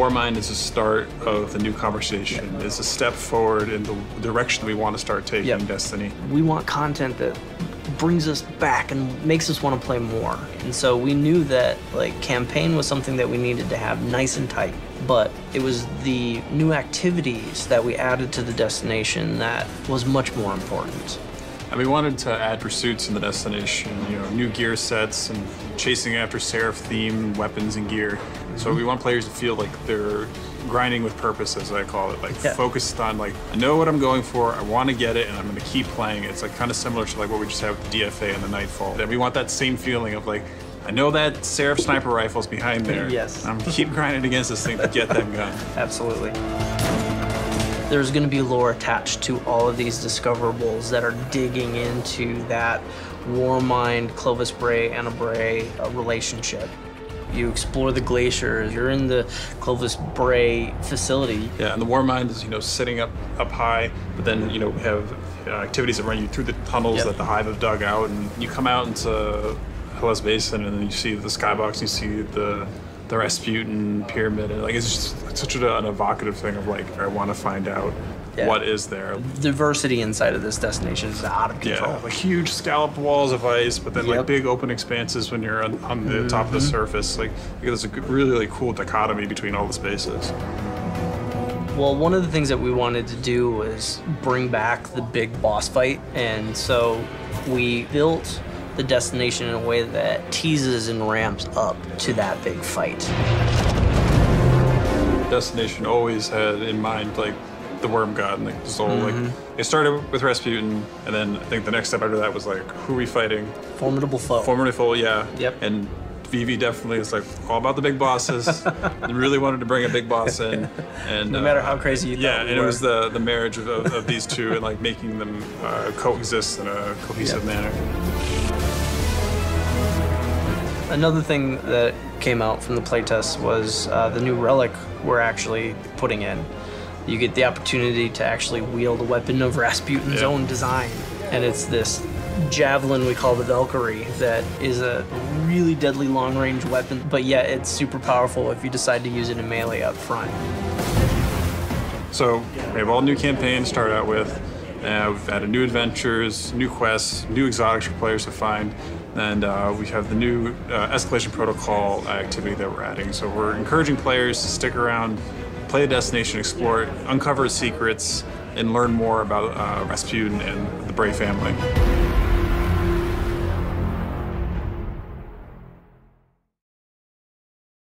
Warmind is a start of the new conversation. It's a step forward in the direction we want to start taking Yep. Destiny. We want content that brings us back and makes us want to play more. And so we knew that like campaign was something that we needed to have nice and tight. But it was the new activities that we added to the destination that was much more important. And we wanted to add pursuits in the destination, you know, new gear sets and chasing after Seraph themed weapons and gear. So we mm-hmm. want players to feel like they're grinding with purpose, as I call it, like Yeah. focused on like I know what I'm going for, I want to get it, and I'm going to keep playing. it. It's like kind of similar to like what we just had with the DFA and the Nightfall. That we want that same feeling of like. I know that Seraph sniper rifle's behind there. Yes. I'm keep grinding against this thing to get that gun. Absolutely. There's going to be lore attached to all of these discoverables that are digging into that Warmind, Clovis Bray, Ana Bray uh, relationship. You explore the glaciers, you're in the Clovis Bray facility. Yeah, and the Warmind is, you know, sitting up up high, but then, you know, we have uh, activities that run you through the tunnels Yep. that the Hive have dug out, and you come out into Hellas Basin, and then you see the skybox, you see the the Rasputin pyramid, and like it's just it's such a, an evocative thing of like I want to find out Yeah. what is there. Diversity inside of this destination is out of control. Yeah, like huge scalloped walls of ice, but then Yep. like big open expanses when you're on, on the top of the mm-hmm. surface. Like there's a really really cool dichotomy between all the spaces. Well, one of the things that we wanted to do was bring back the big boss fight, and so we built the destination in a way that teases and ramps up to that big fight. Destination always had in mind like the worm god and like the soul. Like it started with Rasputin, and then I think the next step after that was like who are we fighting? Formidable foe. Formidable foe, yeah. Yep. And Vivi definitely is like all about the big bosses. and really wanted to bring a big boss in, and no matter uh, how crazy you yeah, we and it was the the marriage of, of, of these two and like making them uh, coexist in a cohesive Yep. manner. Another thing that came out from the playtest was uh, the new relic we're actually putting in. You get the opportunity to actually wield a weapon of Rasputin's Yeah. own design, and it's this javelin we call the Valkyrie that is a really deadly long-range weapon, but yet it's super powerful if you decide to use it in melee up front. So we have all new campaigns to start out with. Uh, we've added new adventures, new quests, new exotics for players to find, and uh, we have the new uh, escalation protocol activity that we're adding. So we're encouraging players to stick around, play the destination, explore uncover secrets, and learn more about uh, Rasputin and the Bray family.